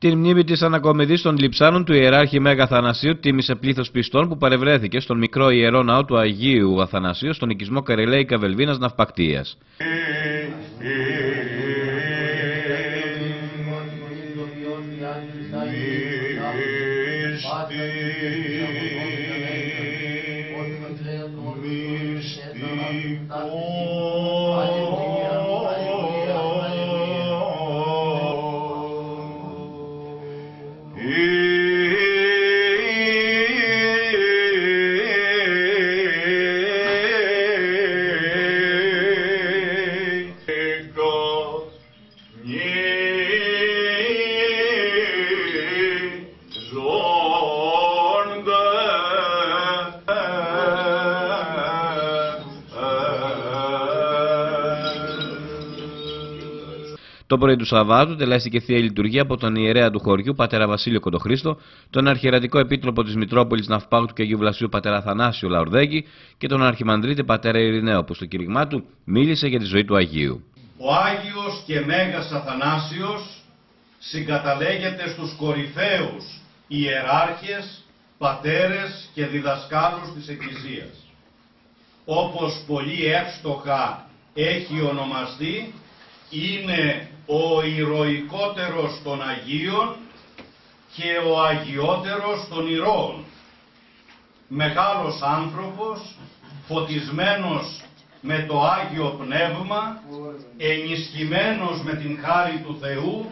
Την μνήμη της ανακομιδής των Λιψάνων του Ιεράρχη Μέγα Αθανασίου τίμησε πλήθος πιστών που παρευρέθηκε στον μικρό ιερό ναό του Αγίου Αθανασίου στον οικισμό Καρελέη Καβελβίνας Ναυπακτίας. Το πρωί του Σαββάτου τελέστηκε θεία λειτουργία από τον ιερέα του χωριού πατέρα Βασίλειο Κοντοχρήστο, τον αρχιερατικό επίτροπο της Μητρόπολης Ναυπάγου και Αγίου Βλασίου πατέρα Θανάσιο Λαουρδέκη και τον αρχιμανδρίτη πατέρα Ειρηναίο, που στο κήρυγμά του μίλησε για τη ζωή του Αγίου. Ο Άγιος και Μέγας Αθανάσιος συγκαταλέγεται στους κορυφαίους ιεράρχες, πατέρες και διδασκάλους της Εκκλησίας. Όπως πολύ εύστοχα έχει ονομαστεί, είναι ο ηρωικότερος των Αγίων και ο αγιότερος των ηρώων. Μεγάλος άνθρωπος, φωτισμένος με το Άγιο Πνεύμα, ενισχυμένος με την χάρη του Θεού,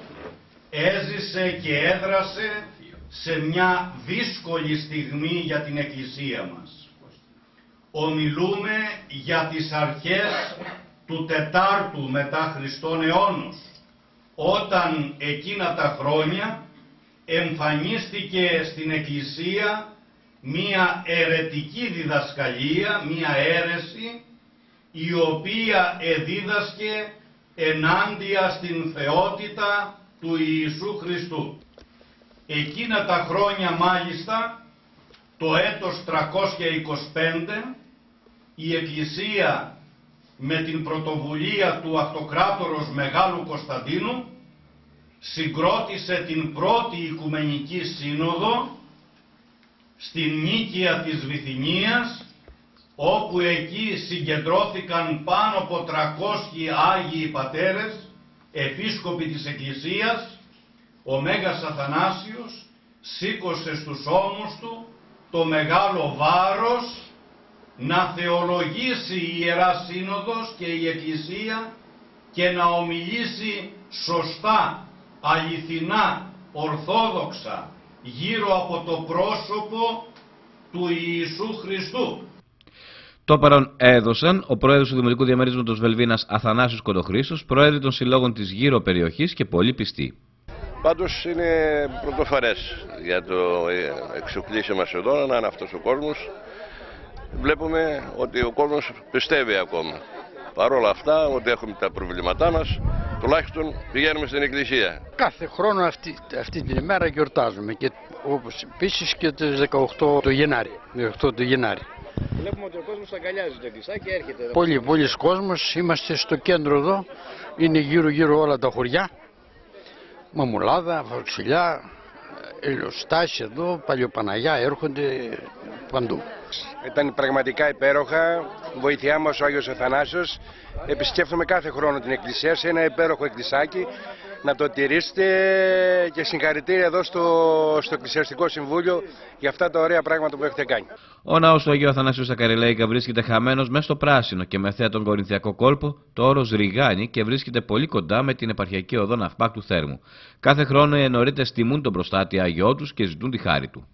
έζησε και έδρασε σε μια δύσκολη στιγμή για την Εκκλησία μας. Ομιλούμε για τις αρχές του τετάρτου μετά Χριστόν αιώνος, όταν εκείνα τα χρόνια εμφανίστηκε στην Εκκλησία μία ερετική διδασκαλία, μία αίρεση, η οποία εδίδασκε ενάντια στην θεότητα του Ιησού Χριστού. Εκείνα τα χρόνια μάλιστα, το έτος 325, η Εκκλησία με την πρωτοβουλία του αυτοκράτορος Μεγάλου Κωνσταντίνου συγκρότησε την πρώτη Οικουμενική Σύνοδο στην Νίκαια της Βυθινίας όπου εκεί συγκεντρώθηκαν πάνω από 300 Άγιοι Πατέρες, επίσκοποι της Εκκλησίας, ο Μέγας Αθανάσιος σήκωσε στους ώμους του το μεγάλο βάρος να θεολογήσει η Ιερά Σύνοδος και η Εκκλησία και να ομιλήσει σωστά, αληθινά, ορθόδοξα γύρω από το πρόσωπο του Ιησού Χριστού. Το παρόν έδωσαν ο πρόεδρος του Δημοτικού Διαμερίσματος Βελβίνας Αθανάσιος Κοντοχρήστος, πρόεδροι των συλλόγων της γύρω περιοχής και πολύ πιστοί. Πάντως είναι πρωτοφαρές για το εξοπλίσιο μας εδώ να είναι αυτός ο κόσμος βλέπουμε ότι ο κόσμος πιστεύει ακόμα. Παρ' όλα αυτά, ότι έχουμε τα προβλήματά μας, τουλάχιστον πηγαίνουμε στην εκκλησία. Κάθε χρόνο αυτή, αυτή την ημέρα γιορτάζουμε και όπως επίσης και τις 18 το Γενάρη. 18 το Γενάρη. Βλέπουμε ότι ο κόσμος αγκαλιάζει το και έρχεται εδώ. Πολύ, πολλοί κόσμος, είμαστε στο κέντρο εδώ, είναι γύρω γύρω όλα τα χωριά. Μαμουλάδα, Βαρξιλιά, Ελιοστάσια εδώ, Παλιοπαναγιά έρχονται παντού. Ήταν πραγματικά υπέροχα. Βοήθειά μας ο Άγιος Αθανάσιος. Επισκέφτομαι κάθε χρόνο την εκκλησία σε ένα υπέροχο εκκλησάκι. Να το τηρήσετε και συγχαρητήρια εδώ στο, στο Εκκλησιαστικό Συμβούλιο για αυτά τα ωραία πράγματα που έχετε κάνει. Ο ναός του Αγίου Αθανασίου στα Καρελαίκα βρίσκεται χαμένος μέσα στο πράσινο και με θέα τον Κορινθιακό κόλπο, το όρος Ριγάνη και βρίσκεται πολύ κοντά με την επαρχιακή οδό Ναυπάκ του Θέρμου. Κάθε χρόνο οι ενορίτες τιμούν τον προστάτη Αγιό τους και ζητούν τη χάρη του.